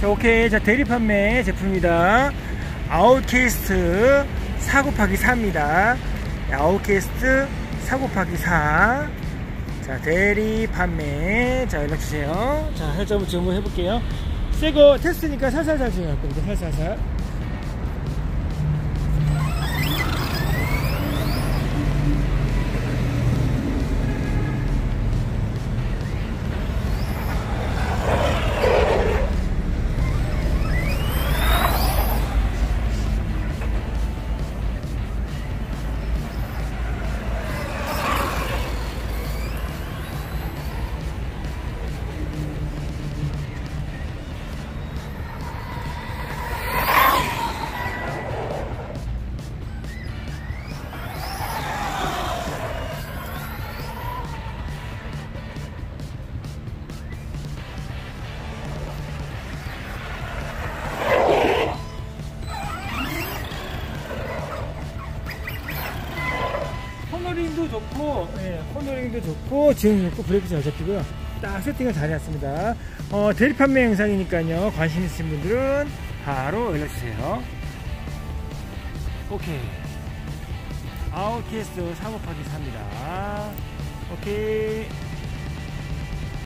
자, 오케이. 자, 대리 판매 제품입니다. 아웃캐스트 4 곱하기 4입니다. 아웃캐스트 4 곱하기 4. 자, 대리 판매. 자, 연락주세요. 자, 살짝 한번 주문해 볼게요. 새거 테스트니까 살살살 겁니다. 살살살. 코너링도 좋고, 예, 코너링도 좋고, 지금 좋고, 브레이크 잘 잡히고요. 딱 세팅을 잘 해놨습니다. 어, 대리 판매 영상이니까요. 관심 있으신 분들은 바로 연락주세요. 오케이. 아웃캐스트 4 곱하기 4입니다. 오케이.